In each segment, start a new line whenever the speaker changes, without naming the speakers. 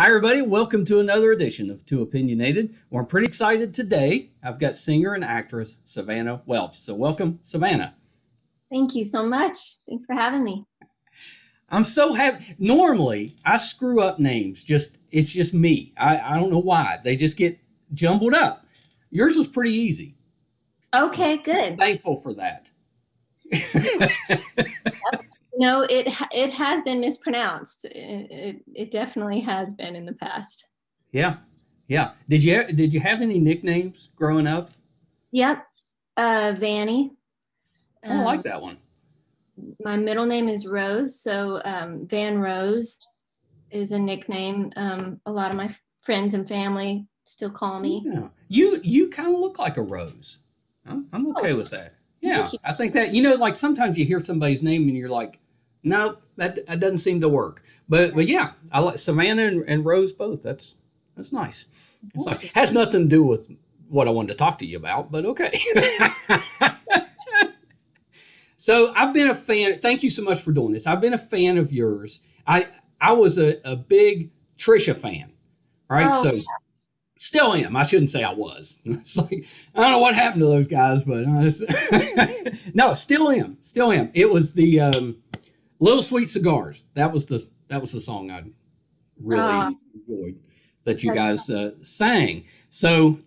Hi, everybody. Welcome to another edition of Too Opinionated. Well, I'm pretty excited today. I've got singer and actress Savannah Welch. So, welcome, Savannah.
Thank you so much. Thanks for having me.
I'm so happy. Normally, I screw up names. Just it's just me. I, I don't know why. They just get jumbled up. Yours was pretty easy.
Okay, good.
Thankful for that.
No, it it has been mispronounced. It, it, it definitely has been in the past.
Yeah, yeah. Did you did you have any nicknames growing up?
Yep, uh, Vanny.
I like that one.
My middle name is Rose, so um, Van Rose is a nickname. Um, a lot of my friends and family still call me.
Yeah. You you kind of look like a rose. I'm, I'm okay
Oh.
with that. Yeah, I think that you know, like sometimes you hear somebody's name and you're like, no, that, that doesn't seem to work. But but yeah, I like Savannah and, and Rose both. That's that's nice. It's like has nothing to do with what I wanted to talk to you about, but okay. so I've been a fan. Thank you so much for doing this. I've been a fan of yours. I I was a, a big Trisha fan. Right.
Oh,
so still am. I shouldn't say I was. It's like I don't know what happened to those guys, but it's- no, still am. Still am. It was the um, Little Sweet Cigars. That was the that was the song I really
Ah.
enjoyed that you guys uh, sang. So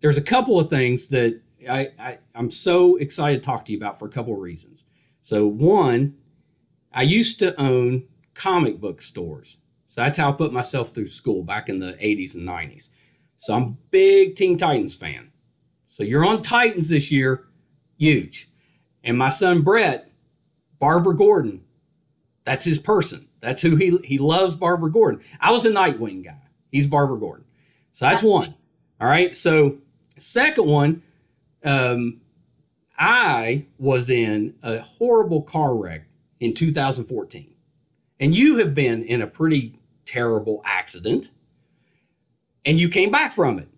there's a couple of things that I, I I'm so excited to talk to you about for a couple of reasons. So one, I used to own comic book stores. So that's how I put myself through school back in the 80s and 90s. So I'm a big Teen Titans fan. So you're on Titans this year, huge. And my son Brett, Barbara Gordon, that's his person. That's who he he loves Barbara Gordon. I was a Nightwing guy. He's Barbara Gordon. So that's one. All right. So second one, um, I was in a horrible car wreck in 2014. And you have been in a pretty terrible accident and you came back from it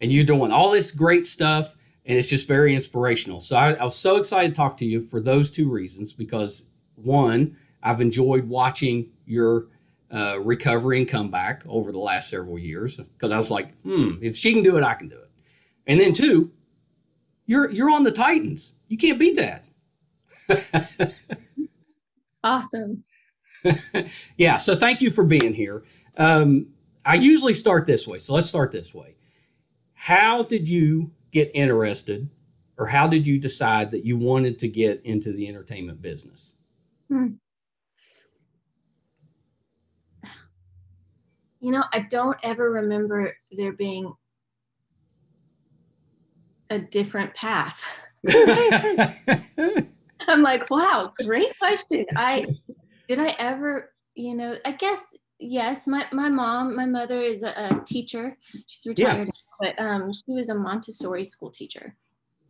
and you're doing all this great stuff and it's just very inspirational so I, I was so excited to talk to you for those two reasons because one i've enjoyed watching your uh, recovery and comeback over the last several years because i was like hmm if she can do it i can do it and then two you're you're on the titans you can't beat that
Awesome.
yeah, so thank you for being here. Um, I usually start this way, so let's start this way. How did you get interested, or how did you decide that you wanted to get into the entertainment business?
You know, I don't ever remember there being a different path. I'm like, wow, great question. I did I ever, you know, I guess yes. My my mom, my mother is a, a teacher. She's retired, but um, she was a Montessori school teacher.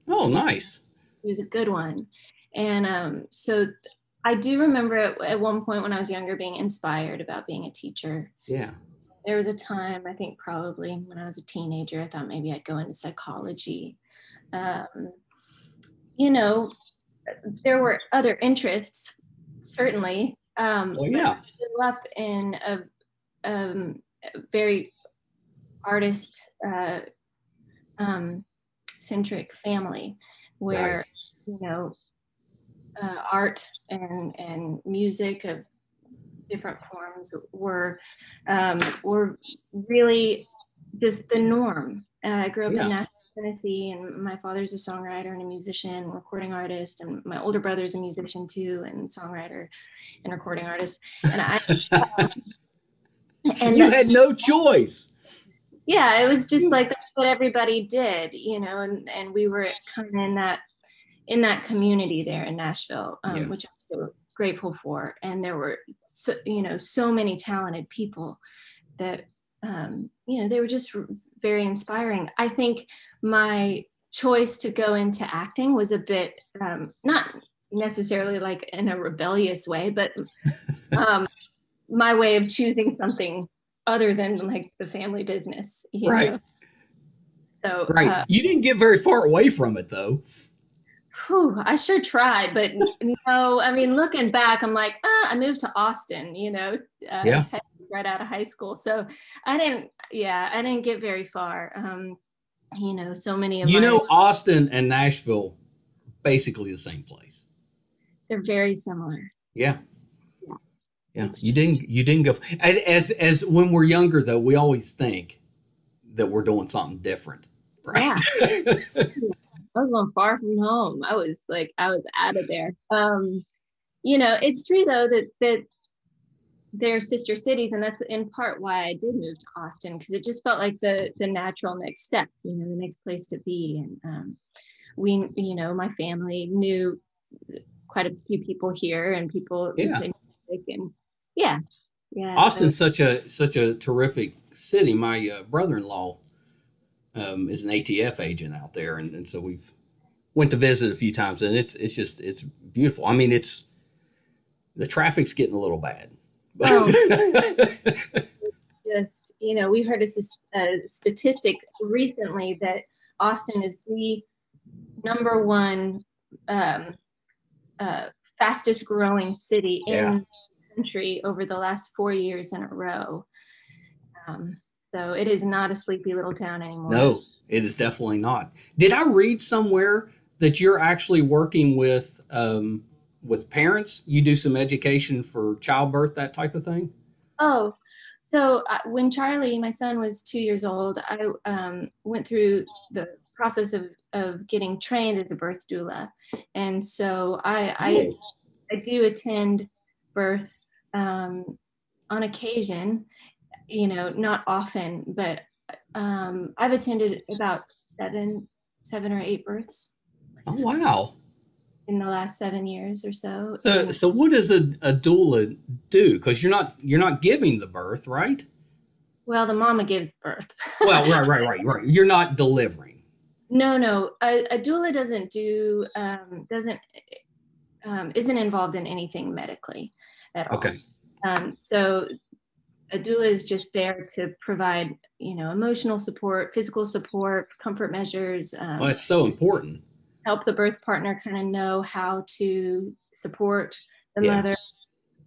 oh, nice.
She was a good one, and um, so I do remember at, at one point when I was younger being inspired about being a teacher.
Yeah.
There was a time I think probably when I was a teenager, I thought maybe I'd go into psychology. Um, you know, there were other interests, certainly. Um,
Well,
but
yeah.
I grew up in a, um, very artist uh, um, centric family where,
Right.
you know, uh, art and, and music of different forms were um, were really just the norm. Uh, I grew up
Yeah.
in Nashville, Tennessee, and my father's a songwriter and a musician, recording artist, and my older brother's a musician too, and songwriter and recording artist. And I and
you had no choice.
yeah, it was just like that's what everybody did, you know, and and we were kind of in that in that community there in Nashville, um,
Yeah.
which I'm so grateful for. And there were so you know so many talented people that um, you know they were just very inspiring. I think my choice to go into acting was a bit um, not necessarily like in a rebellious way, but um, my way of choosing something other than like the family business. you
Right.
know? So
Right.
uh,
you didn't get very far away from it, though.
Whew, I sure tried, but no. I mean, looking back, I'm like, ah, I moved to Austin. You know, uh,
Yeah.
Texas right out of high school. So I didn't, yeah, I didn't get very far. Um, you know, so many of
You
my-
know, Austin and Nashville, basically the same place.
they're very similar.
Yeah.
Yeah.
Yeah. You didn't you didn't go as as when we're younger though, we always think that we're doing something different. Right.
I was going far from home. I was like, I was out of there. Um, you know, it's true though that that they're sister cities, and that's in part why I did move to Austin because it just felt like the the natural next step. You know, the next place to be, and um, we, you know, my family knew quite a few people here, and people
Yeah.
and yeah, yeah.
Austin's such a such a terrific city. My uh, brother-in-law um, is an ATF agent out there, and, and so we've went to visit a few times, and it's it's just it's beautiful. I mean, it's the traffic's getting a little bad.
just you know we heard a statistic recently that austin is the number one um, uh, fastest growing city
Yeah.
in the country over the last four years in a row um, so it is not a sleepy little town anymore
no, it is definitely not. Did I read somewhere that you're actually working with um, with parents? You do some education for childbirth, that type of thing.
Oh, so uh, when Charlie, my son, was two years old, I um, went through the process of, of getting trained as a birth doula. And so I, I, I do attend birth um, on occasion, you know, not often, but um, I've attended about seven, seven or eight births
Oh wow.
in the last seven years or so.
So,
And-
so what does a, a doula do? Because you're not you're not giving the birth, right?
well, the mama gives birth.
Well, right, right, right, right. You're not delivering.
No, no. A, a doula doesn't do um, doesn't um, isn't involved in anything medically at all.
Okay.
Um, so a doula is just there to provide, you know, emotional support, physical support, comfort measures, um,
Well, that's so important.
help the birth partner kind of know how to support the
Yeah.
mother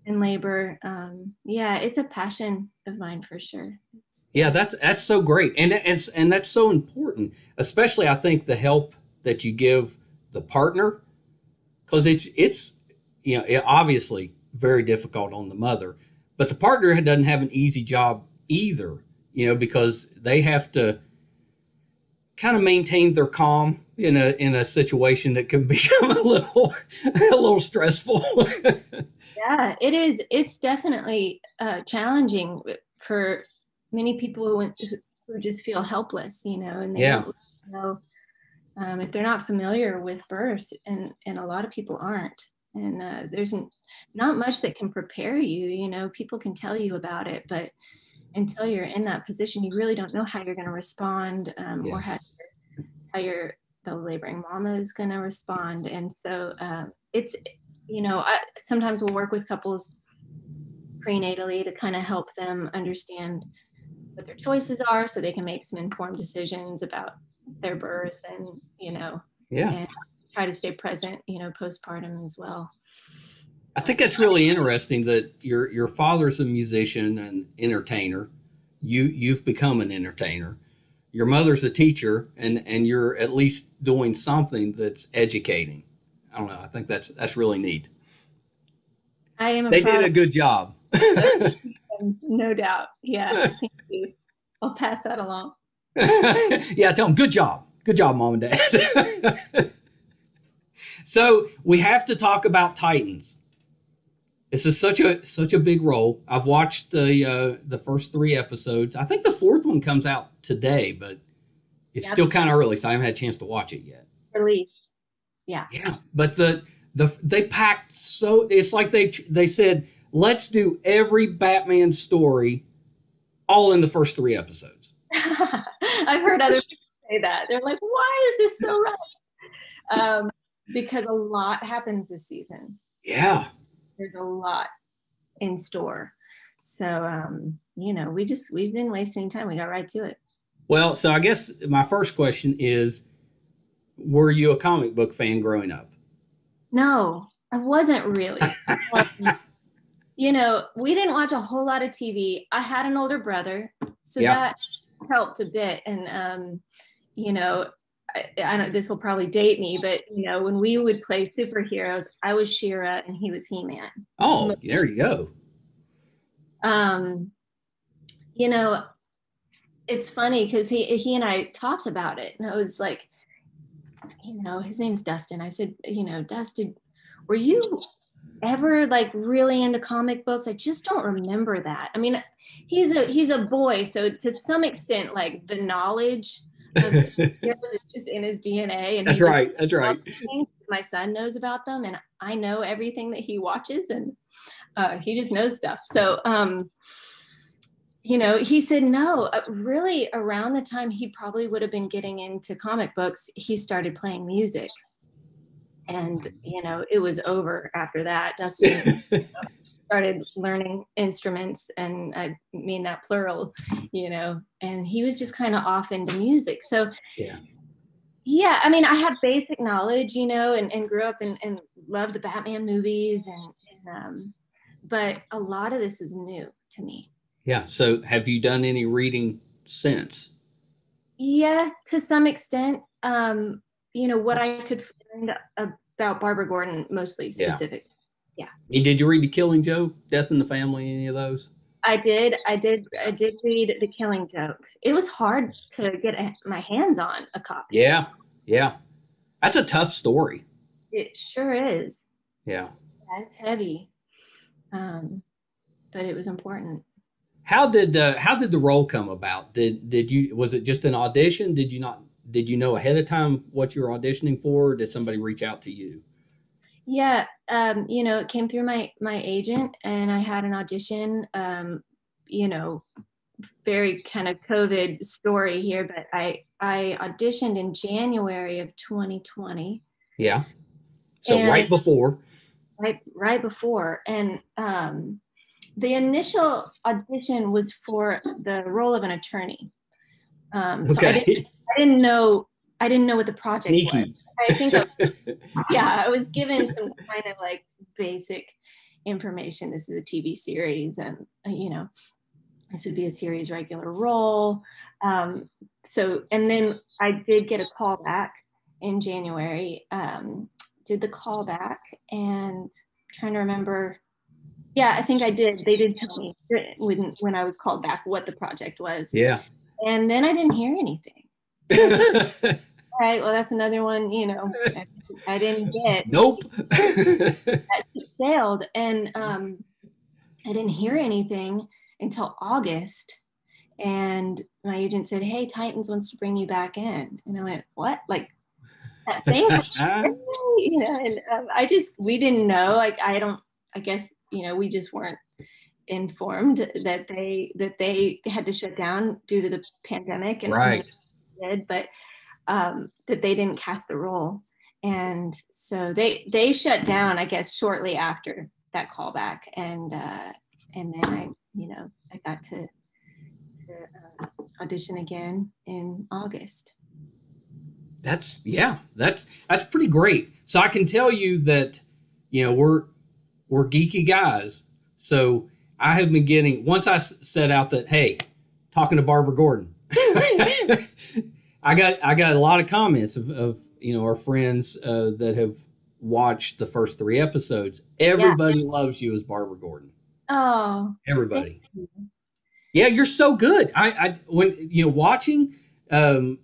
in labor. Um, yeah, it's a passion of mine for sure. It's,
Yeah, that's that's so great, and it's and that's so important. Especially, I think the help that you give the partner, because it's it's you know it obviously very difficult on the mother, but the partner doesn't have an easy job either. You know, because they have to kind of maintain their calm in a in a situation that can become a little a little stressful.
Yeah, it is. It's definitely uh, challenging for many people who, who just feel helpless, you know, and they
Yeah.
don't know um, if they're not familiar with birth, and and a lot of people aren't. And uh, there's not much that can prepare you. You know, people can tell you about it, but until you're in that position, you really don't know how you're going to respond, um,
Yeah.
or how how your the laboring mama is going to respond. And so uh, it's you know, I sometimes we'll work with couples prenatally to kind of help them understand what their choices are so they can make some informed decisions about their birth and, you know,
yeah.
and try to stay present, you know, postpartum as well.
I think that's really interesting that your your father's a musician and entertainer. You you've become an entertainer. Your mother's a teacher and and you're at least doing something that's educating. I don't know. I think that's that's really neat.
I am a
They did a good job.
no doubt. Yeah. Thank you. I'll pass that along.
yeah, tell them good job. Good job, mom and dad. so we have to talk about Titans. This is such a such a big role. I've watched the uh, the first three episodes. I think the fourth one comes out today, but it's
Yep.
still kind of early, so I haven't had a chance to watch it yet.
Release. Yeah.
Yeah, but the the they packed so it's like they they said let's do every Batman story all in the first three episodes.
I've heard other people say that. They're like, why is this so? Um, because a lot happens this season.
Yeah.
There's a lot in store. So um, you know, we just we didn't waste any time. We got right to it.
Well, so I guess my first question is Were you a comic book fan growing up?
No, I wasn't really. You know, we didn't watch a whole lot of TV. I had an older brother, so
Yeah.
that helped a bit. And um, you know, I, I don't. This will probably date me, but you know, when we would play superheroes, I was She-Ra and he was He Man.
Oh, there you go.
Um, you know, it's funny because he he and I talked about it, and I was like, you know, his name's Dustin. I said, you know, Dustin, were you ever like really into comic books? I just don't remember that. I mean, he's a he's a boy, so to some extent, like the knowledge is just in his DNA. And
That's right. That's right.
My son knows about them, and I know everything that he watches, and uh, he just knows stuff. So, um, you know, he said no. Uh, really, around the time he probably would have been getting into comic books, he started playing music, and you know, it was over after that. Dustin started learning instruments, and I mean that plural, you know, and he was just kind of off into music. So,
Yeah.
yeah, I mean, I had basic knowledge, you know, and, and grew up and, and loved the Batman movies, and, and um, but a lot of this was new to me.
yeah. So, have you done any reading since?
Yeah, to some extent, um, you know, what I could find about Barbara Gordon, mostly
Yeah. And did you read The Killing Joke, Death in the Family, any of those?
I did, I did, I did read The Killing Joke. It was hard to get a, my hands on a copy.
Yeah. Yeah. That's a tough story.
It sure is.
Yeah.
That's heavy, um, but it was important.
How did uh, how did the role come about? Did did you was it just an audition? Did you not did you know ahead of time what you were auditioning for? Or did somebody reach out to you?
Yeah, um, you know, it came through my my agent, and I had an audition. Um, you know, very kind of COVID story here, but I I auditioned in January of 2020,
Yeah. So
And-
right before.
right right before, and um, the initial audition was for the role of an attorney. Um, so I didn't,
Okay.
I didn't know I didn't know what the project was. I think I yeah, I was given some kind of like basic information. This is a TV series, and you know, this would be a series regular role. Um, so, and then I did get a call back in January. Um, did the call back, and trying to remember. Yeah, I think I did. They did tell me when when I was called back what the project was,
yeah.
and then I didn't hear anything. Right, well, that's another one. You know, I, I didn't get.
nope.
that ship sailed and um, i didn't hear anything until august and my agent said hey titans wants to bring you back in and i went what like that thing you know and um, i just we didn't know like i don't i guess you know we just weren't informed that they that they had to shut down due to the pandemic and
right.
did, but um, that they didn't cast the role. And so they they shut down, I guess, shortly after that callback, and uh, and then I, you know, I got to, to uh, audition again in August.
That's yeah, that's that's pretty great. So I can tell you that you know we're we're geeky guys. So I have been getting once I s- set out that hey, talking to Barbara Gordon, I got I got a lot of comments of, of you know our friends uh, that have watched the first three episodes. Everybody loves you as Barbara Gordon.
Oh,
Everybody.
you.
Yeah, you're so good. I, I when you know watching, um,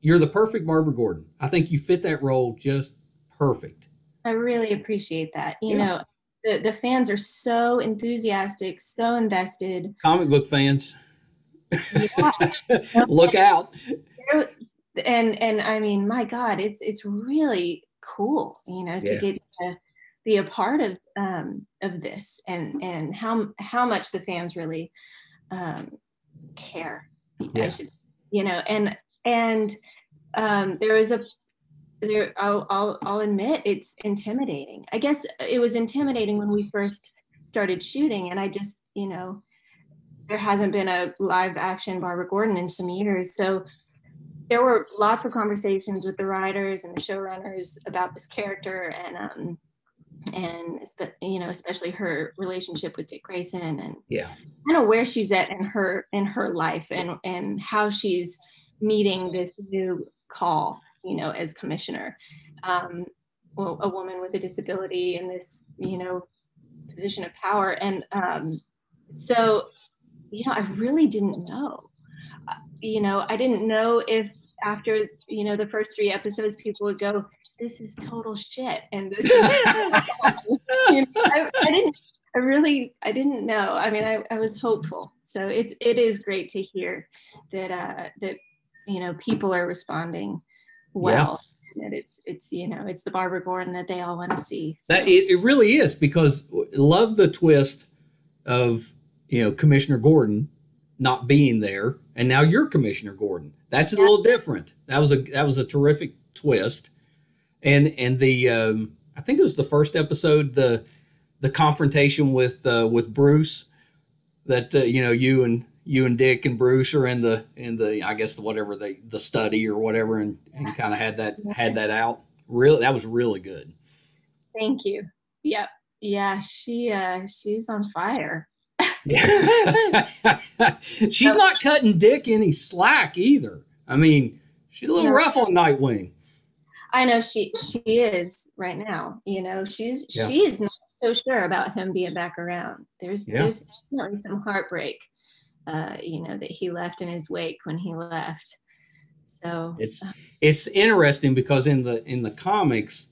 you're the perfect Barbara Gordon. I think you fit that role just perfect.
I really appreciate that. You
Yeah.
know, the the fans are so enthusiastic, so invested.
Comic book fans,
Yeah.
look out!
And and I mean, my God, it's it's really cool, you know, to get to be a part of um, of this, and and how how much the fans really um, care.
Yeah.
Should, you know, and and um, there was a there. I'll, I'll I'll admit it's intimidating. I guess it was intimidating when we first started shooting, and I just you know there hasn't been a live action Barbara Gordon in some years, so there were lots of conversations with the writers and the showrunners about this character and um and you know especially her relationship with dick grayson and
yeah.
kind of where she's at in her in her life and and how she's meeting this new call you know as commissioner. Um well, a woman with a disability in this you know position of power and um so you know i really didn't know you know i didn't know if after you know the first three episodes people would go this is total shit and this is you know, I, I, didn't i really i didn't know i mean I, I was hopeful so it's it is great to hear that uh that you know people are responding well yeah. and it's it's you know it's the barbara gordon that they all want to see
so. that it, it really is because love the twist of you know commissioner gordon not being there and now you're commissioner gordon that's a yeah. little different. That was a that was a terrific twist, and and the um, I think it was the first episode the the confrontation with uh, with Bruce that uh, you know you and you and Dick and Bruce are in the in the I guess the whatever the the study or whatever and, and kind of had that had that out. Really, that was really good.
Thank you. Yep. Yeah, she uh she was on fire.
she's not cutting Dick any slack either. I mean, she's a little rough on Nightwing.
I know she she is right now. You know, she's yeah. she is not so sure about him being back around. There's yeah. there's definitely some heartbreak, uh, you know, that he left in his wake when he left. So
it's uh, it's interesting because in the in the comics,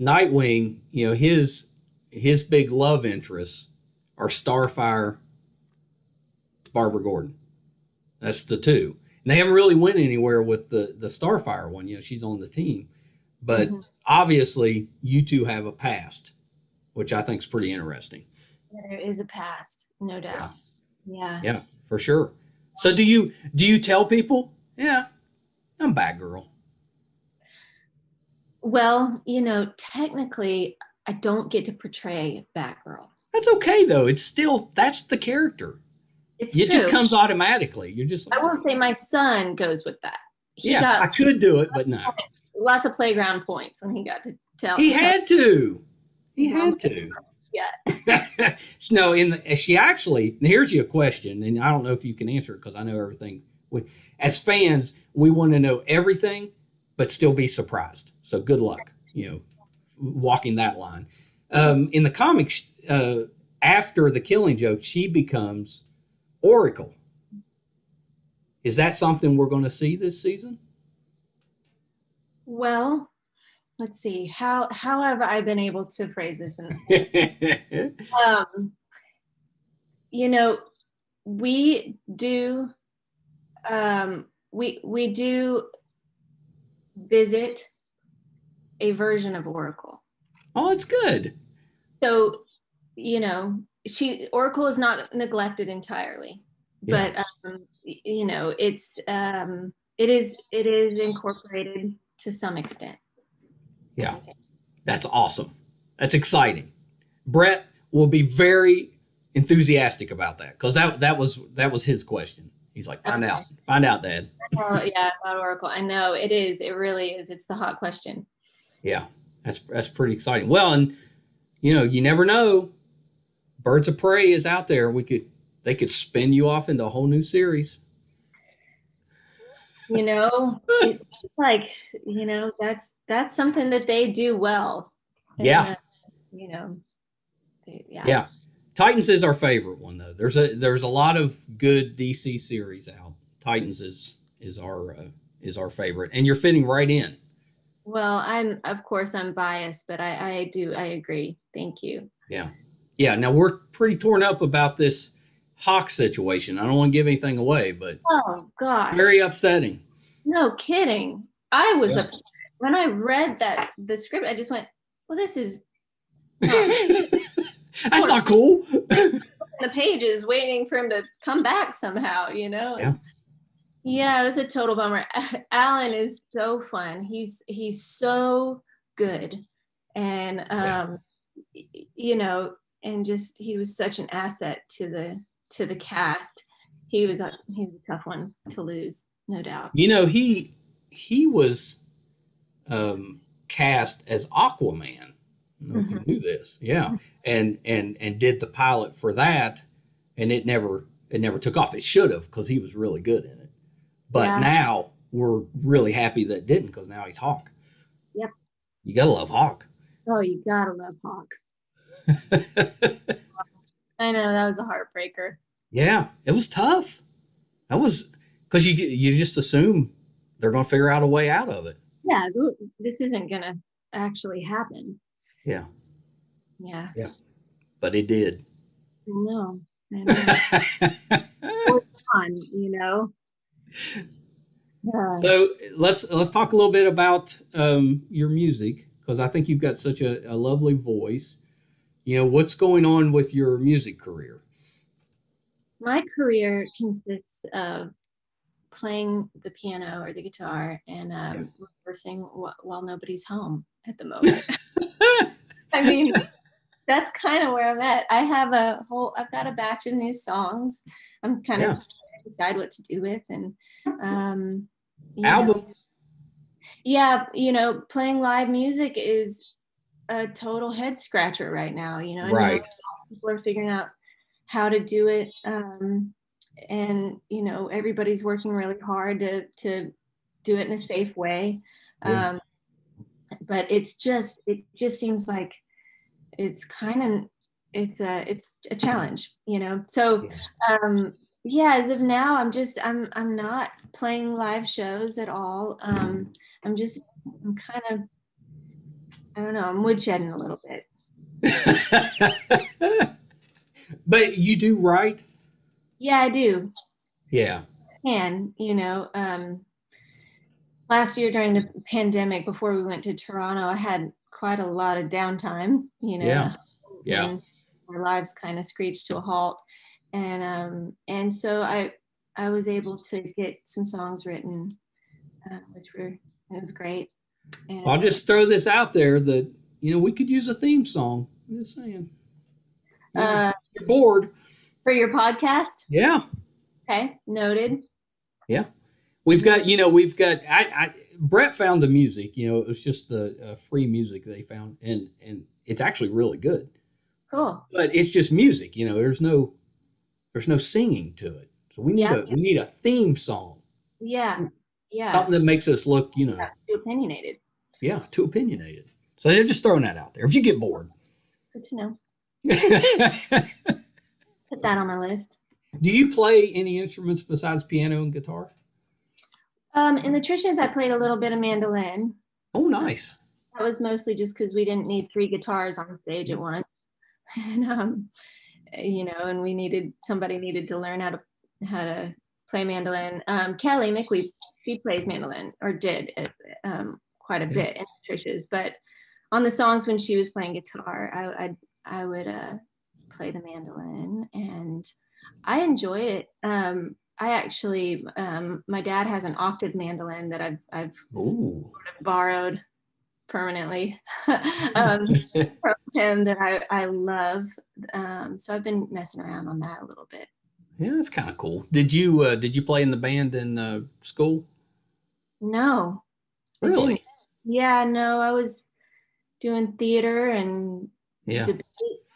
Nightwing, you know, his his big love interests are Starfire Barbara Gordon. That's the two. And they haven't really went anywhere with the the Starfire one. You know, she's on the team, but mm-hmm. obviously you two have a past, which I think is pretty interesting.
There is a past, no doubt. Yeah.
yeah. Yeah, for sure. So do you do you tell people? Yeah, I'm Batgirl.
Well, you know, technically, I don't get to portray Batgirl.
That's okay though. It's still that's the character. It's it true. just comes automatically. You're just.
Like, I won't say my son goes with that.
He yeah, I could do it, but no.
Lots of playground points when he got to tell.
He had to. He had to.
Yeah.
no, in the, she actually. Here's your question, and I don't know if you can answer it because I know everything. We, as fans, we want to know everything, but still be surprised. So good luck. You know, walking that line. Um, in the comics, uh, after the Killing Joke, she becomes Oracle. Is that something we're going to see this season?
Well, let's see. How how have I been able to phrase this? In, um, you know, we do um, we we do visit a version of Oracle.
Oh, it's good.
So, you know, she Oracle is not neglected entirely, yeah. but um, you know it's um, it is it is incorporated to some extent.
Yeah, that's awesome. That's exciting. Brett will be very enthusiastic about that because that that was that was his question. He's like, find okay. out, find out, Dad.
oh, yeah, about Oracle. I know it is. It really is. It's the hot question.
Yeah, that's that's pretty exciting. Well, and you know, you never know Birds of Prey is out there. We could they could spin you off into a whole new series.
You know, it's like you know that's that's something that they do well.
And, yeah. Uh,
you know.
They, yeah. Yeah. Titans is our favorite one though. There's a there's a lot of good DC series out. Titans is is our uh, is our favorite, and you're fitting right in.
Well, I'm of course I'm biased, but I I do I agree. Thank you.
Yeah yeah, now we're pretty torn up about this Hawk situation. I don't want to give anything away, but
oh gosh,
very upsetting.
No kidding. I was yeah. upset when I read that the script. I just went, "Well, this is
not that's not cool."
the pages waiting for him to come back somehow, you know.
Yeah.
Yeah, it was a total bummer. Alan is so fun. He's he's so good, and um, yeah. you know, and just he was such an asset to the to the cast. He was a he was a tough one to lose, no doubt.
You know, he he was um, cast as Aquaman I don't know if you knew this. Yeah. And and and did the pilot for that and it never it never took off. It should have because he was really good in it. But
Yeah.
now we're really happy that it didn't because now he's Hawk.
Yep.
You gotta love Hawk.
Oh, you gotta love Hawk. I know that was a heartbreaker.
yeah, it was tough. That was because you you just assume they're gonna figure out a way out of it.
Yeah, this isn't gonna actually happen.
Yeah.
Yeah, Yeah.
But it did.
I know. I know. Fun, you know. Yeah.
So let's let's talk a little bit about um, your music because I think you've got such a, a lovely voice. You know what's going on with your music career?
My career consists of playing the piano or the guitar and um, rehearsing wh- while nobody's home at the moment. I mean, that's kind of where I'm at. I have a whole, I've got a batch of new songs. I'm kind
Yeah.
of trying to decide what to do with and, um, you know,
Album?
yeah, you know, playing live music is a total head scratcher right now. You know,
Right.
people are figuring out how to do it, um, and you know, everybody's working really hard to to do it in a safe way.
Yeah.
Um, but it's just it just seems like it's kind of it's a it's a challenge, you know. So um yeah as of now i'm just i'm i'm not playing live shows at all um i'm just i'm kind of i don't know i'm woodshedding a little bit
but you do write?
yeah i do
Yeah.
can you know um last year during the pandemic before we went to toronto i had quite a lot of downtime you know
Yeah. Yeah.
our lives kind of screeched to a halt and um and so i i was able to get some songs written uh, which were it was great and
I'll just throw this out there that you know we could use a theme song. I'm just saying. Yeah.
uh
You're bored.
for your podcast
Yeah.
okay noted Yeah.
We've got, you know, we've got. I, I Brett found the music. You know, it was just the uh, free music they found, and and it's actually really good.
cool
But it's just music. You know, there's no there's no singing to it. So we need
Yeah.
a we need a theme song,
yeah yeah
something that makes us look, you know,
opinionated
yeah, too opinionated. So they're just throwing that out there. If you get bored,
good to know put that on my list Do
you play any instruments besides piano and guitar?
um in the Trishas, i played a little bit of mandolin
Oh, nice.
that was mostly just because we didn't need three guitars on stage at once and um you know and we needed somebody needed to learn how to how to play mandolin um Kelley Mickwee she plays mandolin or did uh, um quite a
Yeah.
bit in Trishas, but on the songs when she was playing guitar i i, I would uh play the mandolin and i enjoy it um i actually um my dad has an octave mandolin that i've i've
Ooh.
borrowed permanently um, from him that I, I love. Um, so I've been messing around on that a little bit.
Yeah, that's kind of cool. Did you uh, did you play in the band in uh, school?
No.
Really?
Yeah, no, I was doing theater and
Yeah,
debate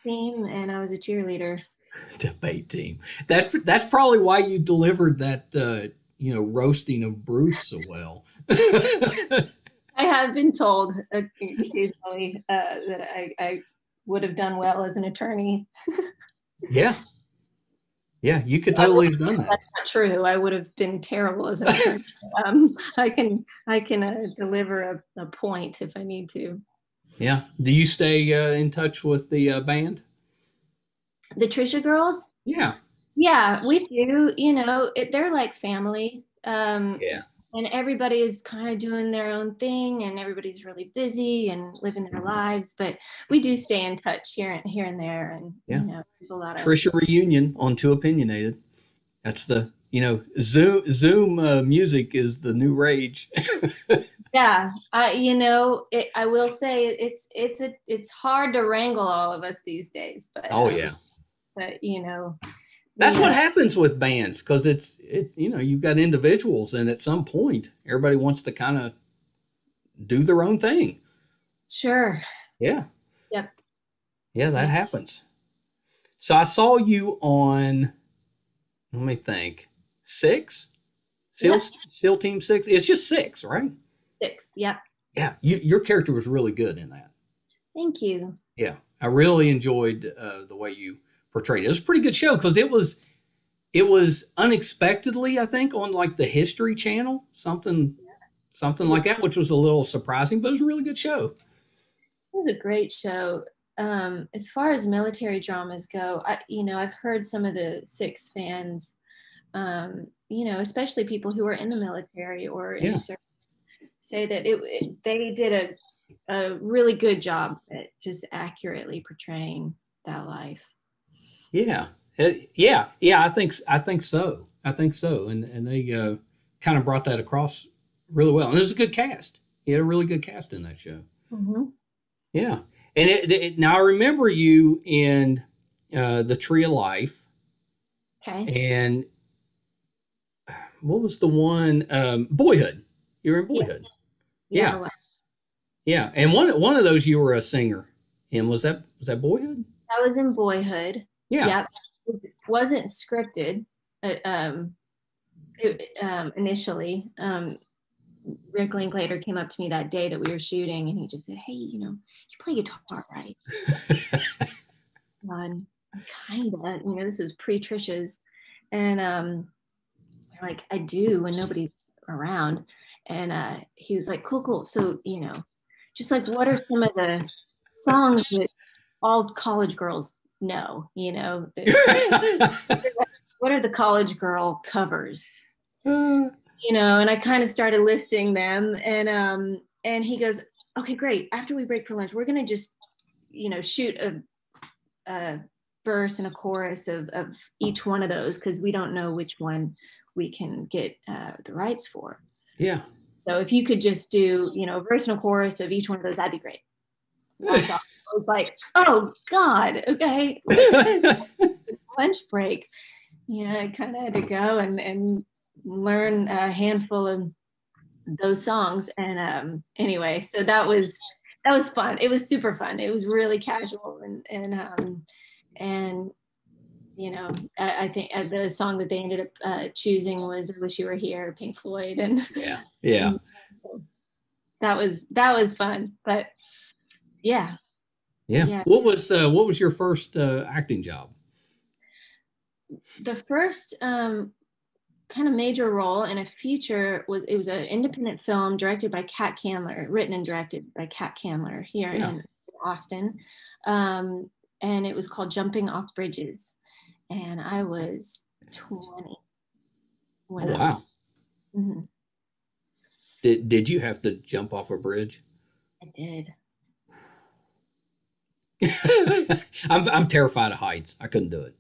team and I was a cheerleader.
debate team. That that's probably why you delivered that uh, you know roasting of Bruce so well.
I have been told occasionally uh, that I, I would have done well as an attorney.
yeah, yeah, you could totally have done that.
That's not true. I would have been terrible as an attorney. um, I can I can uh, deliver a, a point if I need to.
Yeah. Do you stay uh, in touch with the uh, band?
The Trisha girls,
Yeah.
yeah, we do. You know, it, they're like family. Um,
Yeah.
And everybody is kind of doing their own thing, and everybody's really busy and living their lives. But we do stay in touch here and here and there, and
Yeah.
you know, there's a lot of
Trisha reunion on Too Opinionated. That's the you know Zoom Zoom uh, music is the new rage.
yeah. I you know, it, I will say it's it's a it's hard to wrangle all of us these days. But
oh
um,
yeah.
but you know,
That's
we
what happens with bands because it's it's you know you've got individuals and at some point everybody wants to kind of do their own thing.
Sure.
Yeah.
Yep.
Yeah, that
Yeah.
happens. So I saw you on. Let me think. Six. SEAL
Yeah.
SEAL Team Six. It's just six, right?
Six. Yep.
Yeah. You, your character was really good in that.
Thank you.
Yeah, I really enjoyed uh, the way you portrayed it. Was a pretty good show because it was it was unexpectedly, I think, on like the History Channel, something something like that, which was a little surprising, but it was a really good show.
It was a great show. Um, as far as military dramas go, I, you know, I've heard some of the Six fans, um, you know, especially people who are in the military or in
Yeah.
the service, say that it, it they did a a really good job at just accurately portraying that life.
Yeah, Uh, yeah, yeah. I think I think so. I think so, and and they uh, kind of brought that across really well. And it was a good cast. You had a really good cast in that show.
Mm-hmm.
Yeah, and it, it, now I remember you in uh, the Tree of Life.
Okay.
and what was the one um boyhood you were in boyhood yeah.
well,
yeah and one one of those you were a singer and was that was that boyhood
I was in Boyhood.
Yeah
Yep. It wasn't scripted uh, um, it, um, initially. Um, Rick Linklater came up to me that day that we were shooting and he just said, Hey, you know, you play guitar, right? Um, kind of, you know, this was pre Trishas. And um, like, I do when nobody's around. And uh, he was like, Cool, cool. So, you know, just like what are some of the songs that all college girls know, you know? what are the college girl covers?
Uh,
you know and i kind of started listing them and um and he goes okay great after we break for lunch we're going to just you know shoot a, a verse and a chorus of, of each one of those because we don't know which one we can get uh, the rights for
yeah
so if you could just do you know a verse and a chorus of each one of those that'd be great. I was like oh god okay. Lunch break you know i kind of had to go and and learn a handful of those songs and um anyway so that was that was fun. It was super fun. It was really casual and and um and you know i, I think uh, the song that they ended up uh, choosing was i wish you were here pink floyd and
yeah yeah.
So that was that was fun but yeah
yeah
Yeah.
what was uh what was your first uh acting job
the first um, kind of major role in a feature was it was an independent film directed by Kat Candler, written and directed by Kat Candler here
Yeah.
in Austin, um, and it was called Jumping Off Bridges, and I was twenty.
oh
when I was-
wow
Mhm,
did did you have to jump off a bridge
I did.
i'm i'm terrified of heights i couldn't do it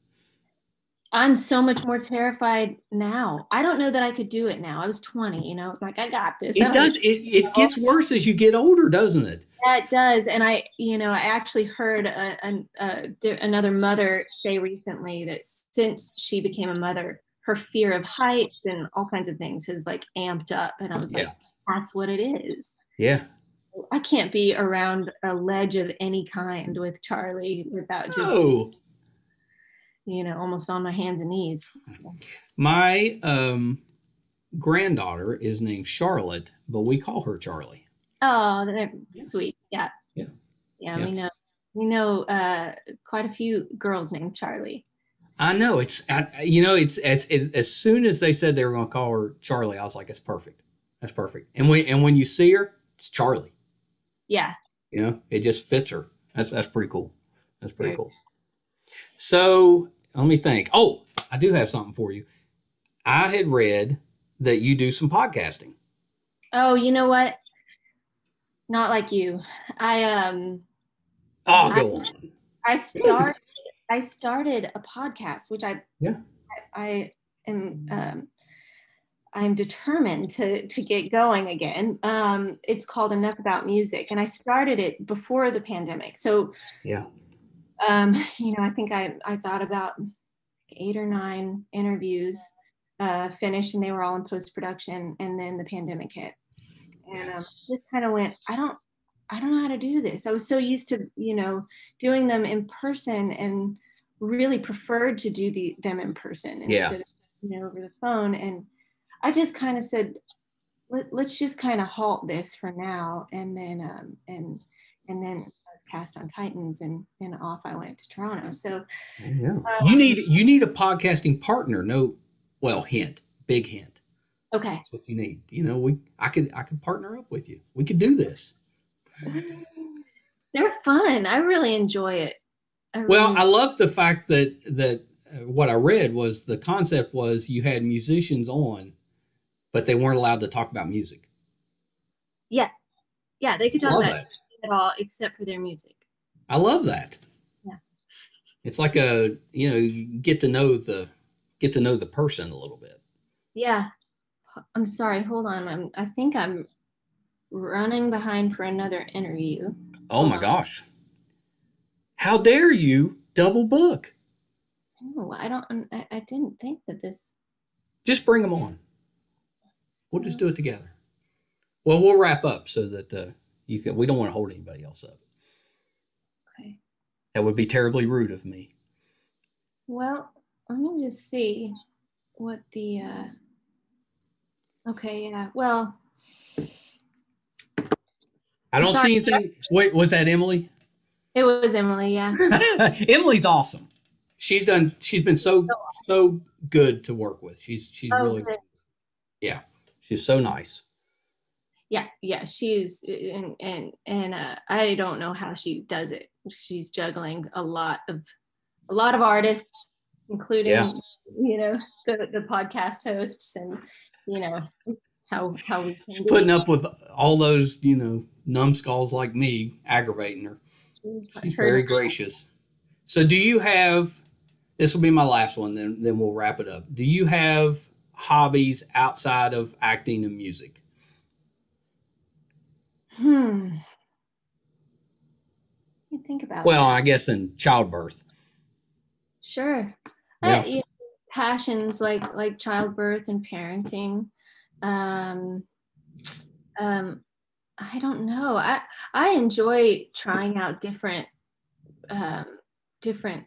I'm so much more terrified now. I don't know that I could do it now. I was 20, you know, like I got this.
It does it, it gets oh. worse as you get older doesn't it
Yeah, it does. And I, you know, I actually heard a, a, there- another mother say recently that since she became a mother, her fear of heights and all kinds of things has like amped up. And I was like, that's what it is.
yeah
I can't be around a ledge of any kind with Charlie without just,
oh
you know, almost on my hands and knees.
My um, granddaughter is named Charlotte, but we call her Charlie.
Oh, they're
Yeah.
sweet. Yeah.
Yeah.
Yeah.
Yeah.
We know, we know uh, quite a few girls named Charlie.
I know it's, I, you know, it's as it, as soon as they said they were going to call her Charlie, I was like, it's perfect. That's perfect. And when and when you see her, it's Charlie.
Yeah.
You know, it just fits her. That's that's pretty cool. That's pretty
Very
cool. So let me think. Oh, I do have something for you. I had read that you do some podcasting.
Oh, you know what? Not like you. I um
Oh, go on.
I start I started a podcast, which I
Yeah.
I, I am um I'm determined to to get going again. Um, it's called Enough About Music, and I started it before the pandemic. So
Yeah.
um, you know, I think I, I got about eight or nine interviews uh, finished and they were all in post production. And then the pandemic hit. And um, just kind of went, I don't, I don't know how to do this. I was so used to, you know, doing them in person and really preferred to do the, them in person instead
Yeah.
of, you know, over the phone. And I just kind of said, Let, let's just kind of halt this for now. And then, um, and, and then I was cast on Titans and, and off I went to Toronto. So,
Yeah.
Uh,
You need you need a podcasting partner. No, well, hint, big hint.
okay.
That's what you need. You know, we I could I could partner up with you. We could do this.
They're fun. I really enjoy it. I
Well,
really-
I love the fact that that uh, what I read was the concept was you had musicians on, but they weren't allowed to talk about music.
yeah, Yeah, they could talk
Love
about
that.
at all except for their music.
I love that.
Yeah.
It's like a you know you get to know the get to know the person a little bit.
Yeah. I'm sorry. Hold on. I'm, I think I'm running behind for another interview.
Oh my gosh! How dare you double book?
No, I don't. I, I didn't think that this.
Just bring them on. We'll just do it together. Well, we'll wrap up so that uh, you can. We don't want to hold anybody else up.
Okay.
That would be terribly rude of me.
Well, let me just see what the. uh Okay. Yeah. Well.
I don't
Sorry,
see anything. Wait, was that Emily?
It was Emily. Yeah.
Emily's awesome. She's done. She's been so so good to work with. She's she's
Oh,
really
good.
yeah. She's so nice.
yeah yeah she's and and and uh, i don't know how she does it she's juggling a lot of a lot of artists including
Yeah.
you know the, the podcast hosts and you know how how we can
She's putting up with all those you know numbskulls like me aggravating her. She's very gracious. So, do you have? This will be my last one. Then, then we'll wrap it up. Do you have hobbies outside of acting and music?
hmm me think about
Well,
that.
I guess in childbirth.
Sure.
Yeah.
Uh, you know, passions like like childbirth and parenting. Um, um, I don't know. I I enjoy trying out different um, different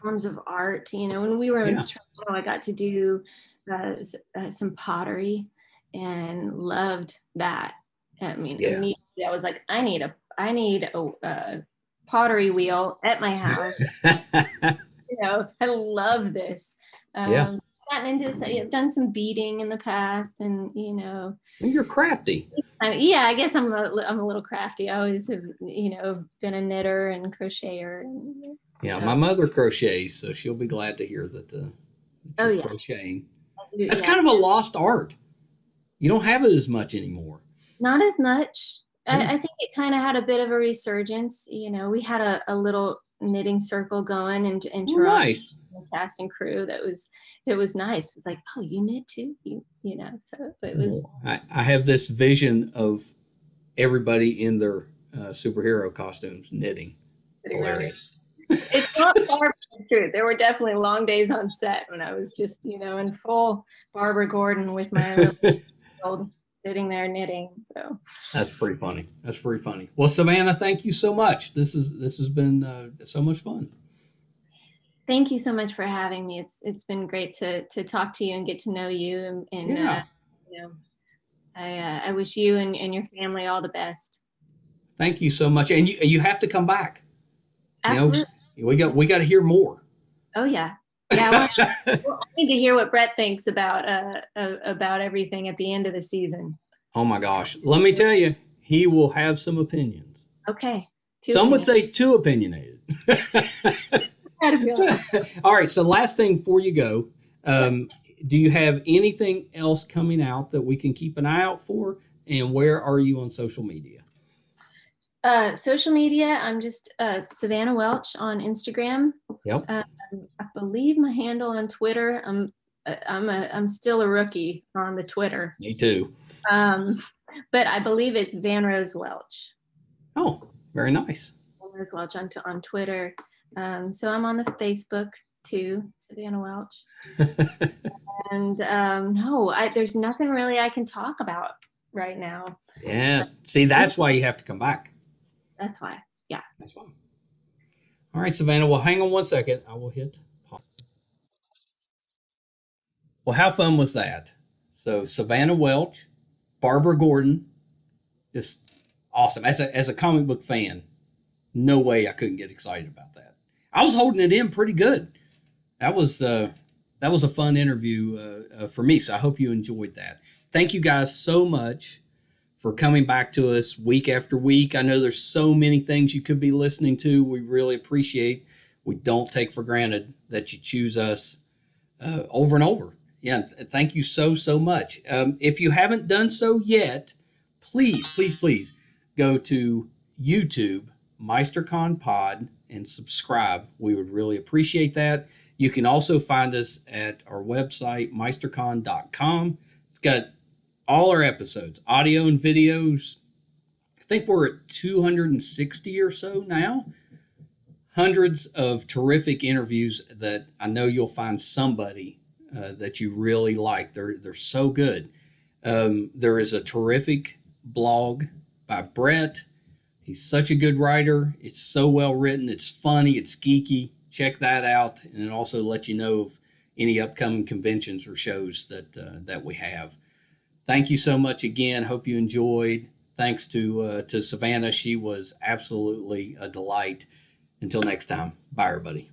forms of art. You know, when we were in Toronto, I got to do uh, some pottery and loved that. I mean,
Yeah.
immediately I was like, I need a I need a, a pottery wheel at my house you know, I love this. Um,
Yeah.
Gotten into, I've done some beading in the past, and you know,
You're crafty.
I, yeah, I guess I'm a, I'm a little crafty. I always have, you know, been a knitter and crocheter. And,
Yeah,
so-
my mother crochets, so she'll be glad to hear that. Uh,
Oh, yeah.
crocheting.
Yeah,
That's kind of a lost art. You don't have it as much anymore.
not as much.
Yeah.
I, I think it kind of had a bit of a resurgence. You know, we had a, a little knitting circle going in, in Toronto.
nice.
the cast and crew that was it was nice it was like oh you knit too you you know so it was
I, I have this vision of everybody in their uh, superhero costumes knitting. Hilarious.
it's not far truth. There were definitely long days on set when I was just, you know, in full Barbara Gordon with my old sitting there knitting. So
That's pretty funny. That's pretty funny. Well, Savannah, thank you so much. This is this has been uh, so much fun.
thank you so much for having me. It's it's been great to to talk to you and get to know you and, and
Yeah.
uh, you know, I uh, I wish you and, and your family all the best.
Thank you so much, and you you have to come back. You know,
Absolutely.
We got we got to hear more.
Oh yeah. Yeah, I, need to hear what Brett thinks about uh, uh about everything at the end of the season.
oh my gosh, let me tell you, he will have some opinions.
Okay. Two
Some would say too opinionated.
Gotta be honest.
All right. So last thing before you go, um, do you have anything else coming out that we can keep an eye out for? And where are you on social media?
Uh, social media, I'm just uh, Savannah Welch on Instagram.
Yep.
Um, I believe my handle on Twitter. I'm uh, I'm a I'm still a rookie on the Twitter,
Me too.
um, but I believe it's Van Rose Welch.
Oh, very nice.
Van Rose Welch on on Twitter. Um, so I'm on the Facebook too, Savannah Welch. and um, no, I, there's nothing really I can talk about right now.
Yeah. See, that's why you have to come back.
That's why. Yeah.
That's why. All right, Savannah. Well, hang on one second. I will hit pause. Well, how fun was that? So Savannah Welch, Barbara Gordon, just awesome. As a as a comic book fan, no way I couldn't get excited about that. I was holding it in pretty good. That was uh, that was a fun interview uh, uh, for me. So I hope you enjoyed that. Thank you guys so much for coming back to us week after week. I know there's so many things you could be listening to. We really appreciate. We don't take for granted that you choose us uh, over and over. Yeah, th- thank you so so much. Um, if you haven't done so yet, please, please, please go to YouTube Meisterkhan Pod and subscribe. We would really appreciate that. You can also find us at our website meisterkhan.com. It's got all our episodes, audio and videos. I think we're at 260 or so now. Hundreds of terrific interviews that I know you'll find somebody uh, that you really like. They're they're so good. Um, there is a terrific blog by Brett. He's such a good writer. It's so well written. It's funny. It's geeky. Check that out, and it also let you know of any upcoming conventions or shows that uh, that we have thank you so much again. Hope you enjoyed. Thanks to uh, to Savannah. She was absolutely a delight. Until next time, bye, everybody.